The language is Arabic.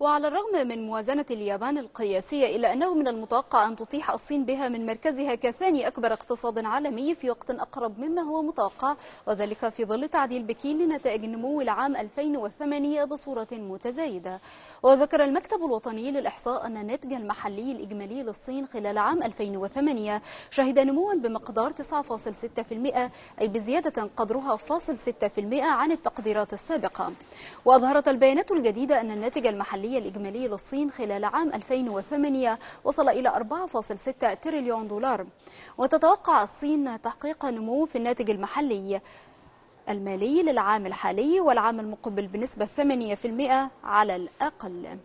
وعلى الرغم من موازنة اليابان القياسية إلا أنه من المتوقع أن تطيح الصين بها من مركزها كثاني أكبر اقتصاد عالمي في وقت أقرب مما هو متوقع وذلك في ظل تعديل بكين لنتائج النمو العام 2008 بصورة متزايدة. وذكر المكتب الوطني للإحصاء أن الناتج المحلي الإجمالي للصين خلال عام 2008 شهد نموا بمقدار 9.6% أي بزيادة قدرها 0.6% عن التقديرات السابقة. وأظهرت البيانات الجديدة أن الناتج المحلي المحلية الإجمالي للصين خلال عام 2008 وصل إلى 4.6 تريليون دولار. وتتوقع الصين تحقيق نمو في الناتج المحلي المالي للعام الحالي والعام المقبل بنسبة 8% على الأقل.